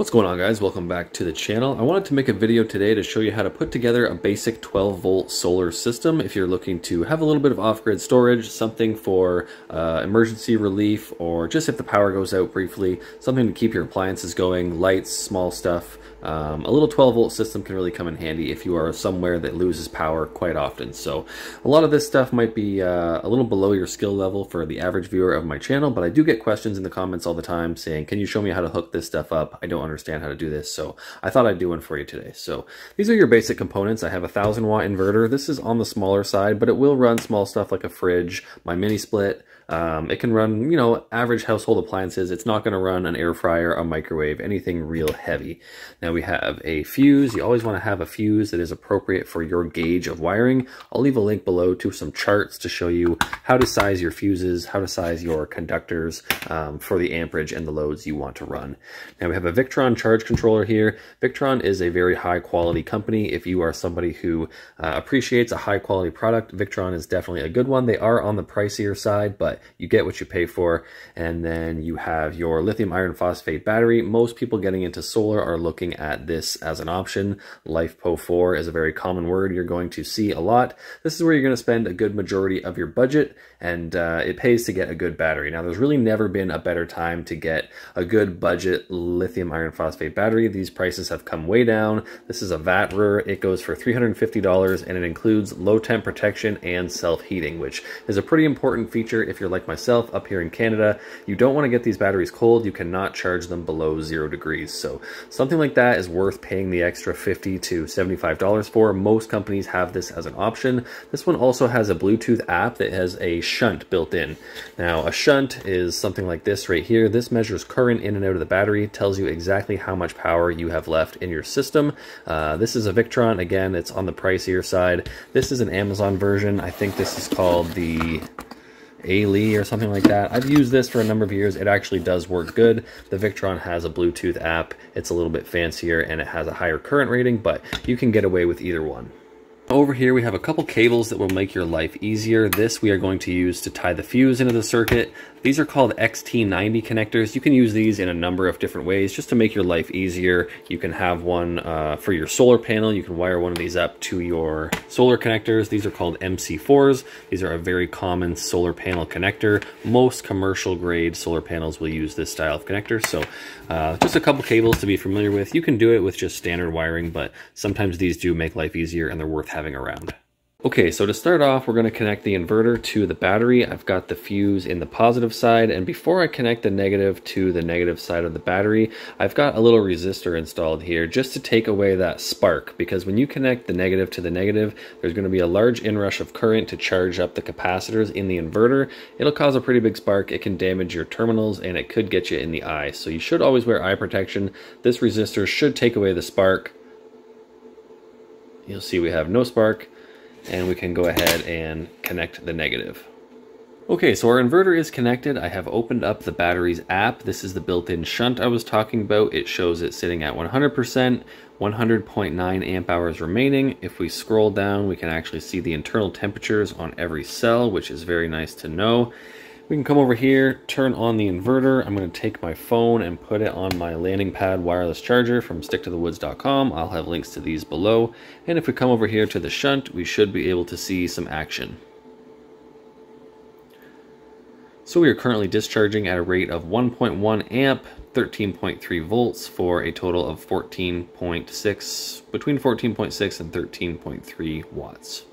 What's going on guys? Welcome back to the channel. I wanted to make a video today to show you how to put together a basic 12 volt solar system if you're looking to have a little bit of off-grid storage, something for uh, emergency relief, or just if the power goes out briefly, something to keep your appliances going, lights, small stuff. Um, a little 12 volt system can really come in handy if you are somewhere that loses power quite often. So a lot of this stuff might be uh, a little below your skill level for the average viewer of my channel, but I do get questions in the comments all the time saying, can you show me how to hook this stuff up? I don't understand how to do this. So I thought I'd do one for you today. So these are your basic components. I have a thousand watt inverter. This is on the smaller side, but it will run small stuff like a fridge, my mini split, um, it can run, you know, average household appliances. It's not going to run an air fryer, a microwave, anything real heavy. Now we have a fuse. You always want to have a fuse that is appropriate for your gauge of wiring. I'll leave a link below to some charts to show you how to size your fuses, how to size your conductors um, for the amperage and the loads you want to run. Now we have a Victron charge controller here. Victron is a very high quality company. If you are somebody who uh, appreciates a high quality product, Victron is definitely a good one. They are on the pricier side, but you get what you pay for. And then you have your lithium iron phosphate battery. Most people getting into solar are looking at this as an option. LiFePO4 is a very common word you're going to see a lot. This is where you're going to spend a good majority of your budget and uh, it pays to get a good battery. Now, there's really never been a better time to get a good budget lithium iron phosphate battery. These prices have come way down. This is a VATRER. It goes for $350 and it includes low temp protection and self-heating, which is a pretty important feature if you're like myself up here in Canada. You don't want to get these batteries cold. You cannot charge them below zero degrees. So something like that is worth paying the extra 50 to $75 for. Most companies have this as an option. This one also has a Bluetooth app that has a shunt built in. Now a shunt is something like this right here. This measures current in and out of the battery, tells you exactly how much power you have left in your system. Uh, this is a Victron. Again, it's on the pricier side. This is an Amazon version. I think this is called the Alee or something like that. I've used this for a number of years. It actually does work good. The Victron has a Bluetooth app. It's a little bit fancier and it has a higher current rating, but you can get away with either one. Over here we have a couple cables that will make your life easier. This we are going to use to tie the fuse into the circuit. These are called XT90 connectors. You can use these in a number of different ways just to make your life easier. You can have one uh, for your solar panel. You can wire one of these up to your solar connectors. These are called MC4s. These are a very common solar panel connector. Most commercial grade solar panels will use this style of connector. So uh, just a couple cables to be familiar with. You can do it with just standard wiring, but sometimes these do make life easier and they're worth having around. Okay, so to start off, we're going to connect the inverter to the battery. I've got the fuse in the positive side, and before I connect the negative to the negative side of the battery, I've got a little resistor installed here just to take away that spark, because when you connect the negative to the negative, there's going to be a large inrush of current to charge up the capacitors in the inverter. It'll cause a pretty big spark, it can damage your terminals, and it could get you in the eye. So you should always wear eye protection. This resistor should take away the spark. You'll see we have no spark and we can go ahead and connect the negative. Okay, so our inverter is connected. I have opened up the batteries app. This is the built-in shunt I was talking about. It shows it sitting at 100%, 100.9 amp hours remaining. If we scroll down, we can actually see the internal temperatures on every cell, which is very nice to know. We can come over here, turn on the inverter. I'm going to take my phone and put it on my landing pad wireless charger from sticktothewoods.com. I'll have links to these below. And if we come over here to the shunt, we should be able to see some action. So we are currently discharging at a rate of 1.1 amp, 13.3 volts for a total of 14.6, between 14.6 and 13.3 watts.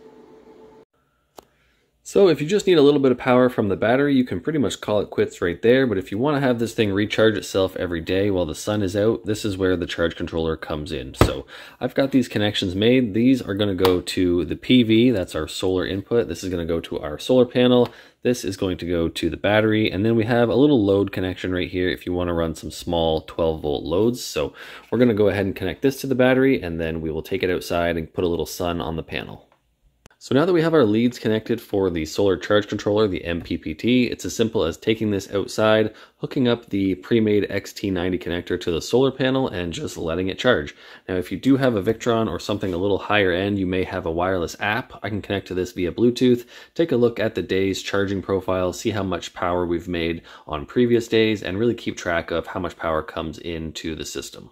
So if you just need a little bit of power from the battery, you can pretty much call it quits right there. But if you want to have this thing recharge itself every day while the sun is out, this is where the charge controller comes in. So I've got these connections made. These are going to go to the PV, that's our solar input. This is going to go to our solar panel. This is going to go to the battery. And then we have a little load connection right here if you want to run some small 12 volt loads. So we're going to go ahead and connect this to the battery and then we will take it outside and put a little sun on the panel. So now that we have our leads connected for the solar charge controller, the MPPT, it's as simple as taking this outside, hooking up the pre-made XT90 connector to the solar panel and just letting it charge. Now if you do have a Victron or something a little higher end, you may have a wireless app. I can connect to this via Bluetooth, take a look at the day's charging profile, see how much power we've made on previous days, and really keep track of how much power comes into the system.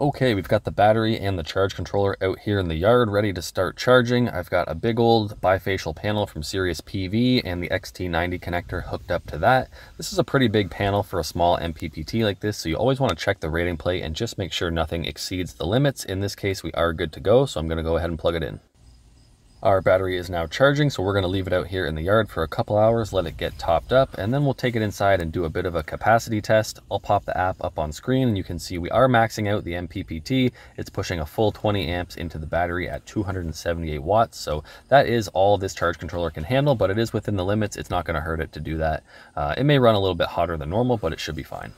Okay, we've got the battery and the charge controller out here in the yard ready to start charging. I've got a big old bifacial panel from Sirius PV and the XT90 connector hooked up to that. This is a pretty big panel for a small MPPT like this, so you always want to check the rating plate and just make sure nothing exceeds the limits. In this case, we are good to go, so I'm going to go ahead and plug it in. Our battery is now charging, so we're going to leave it out here in the yard for a couple hours, let it get topped up, and then we'll take it inside and do a bit of a capacity test. I'll pop the app up on screen, and you can see we are maxing out the MPPT. It's pushing a full 20 amps into the battery at 278 watts, so that is all this charge controller can handle, but it is within the limits. It's not going to hurt it to do that. Uh, it may run a little bit hotter than normal, but it should be fine.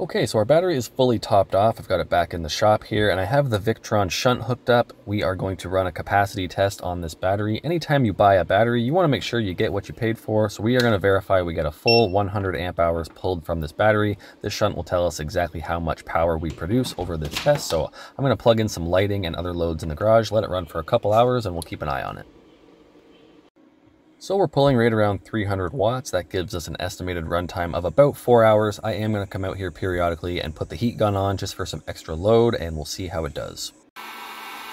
Okay, so our battery is fully topped off. I've got it back in the shop here, and I have the Victron shunt hooked up. We are going to run a capacity test on this battery. Anytime you buy a battery, you want to make sure you get what you paid for. So we are going to verify we get a full 100 amp hours pulled from this battery. This shunt will tell us exactly how much power we produce over this test. So I'm going to plug in some lighting and other loads in the garage, let it run for a couple hours, and we'll keep an eye on it. So we're pulling right around 300 watts. That gives us an estimated runtime of about four hours. I am going to come out here periodically and put the heat gun on just for some extra load and we'll see how it does.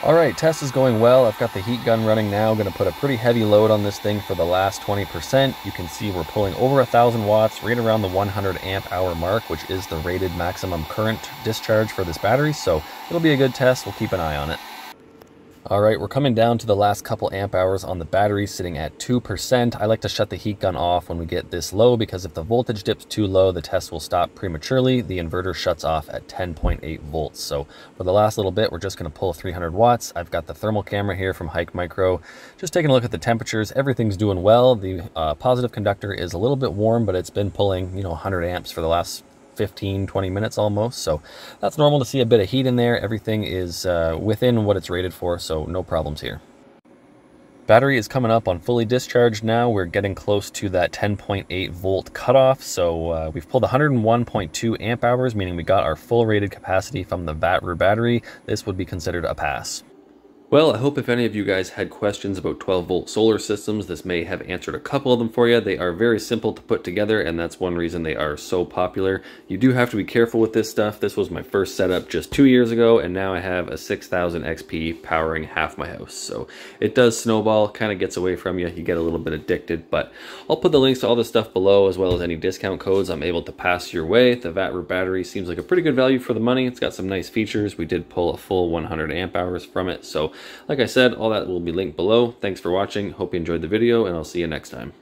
All right, test is going well. I've got the heat gun running now. Going to put a pretty heavy load on this thing for the last 20%. You can see we're pulling over a thousand watts, right around the 100 amp hour mark, which is the rated maximum current discharge for this battery. So it'll be a good test. We'll keep an eye on it. All right, we're coming down to the last couple amp hours on the battery sitting at 2%. I like to shut the heat gun off when we get this low because if the voltage dips too low, the test will stop prematurely. The inverter shuts off at 10.8 volts. So for the last little bit, we're just gonna pull 300 watts. I've got the thermal camera here from HIKMICRO. Just taking a look at the temperatures. Everything's doing well. The uh, positive conductor is a little bit warm, but it's been pulling, you know, 100 amps for the last 15, 20 minutes almost. So that's normal to see a bit of heat in there. Everything is uh, within what it's rated for, so no problems here. Battery is coming up on fully discharged now. We're getting close to that 10.8 volt cutoff. So uh, we've pulled 101.2 amp hours, meaning we got our full rated capacity from the Vatrer battery. This would be considered a pass. Well, I hope if any of you guys had questions about 12 volt solar systems, this may have answered a couple of them for you. They are very simple to put together and that's one reason they are so popular. You do have to be careful with this stuff. This was my first setup just two years ago and now I have a 6000 XP powering half my house. So it does snowball, kind of gets away from you. You get a little bit addicted, but I'll put the links to all this stuff below as well as any discount codes I'm able to pass your way. The Vatrer battery seems like a pretty good value for the money. It's got some nice features. We did pull a full 100 amp hours from it. So like I said, all that will be linked below. Thanks for watching. Hope you enjoyed the video, and I'll see you next time.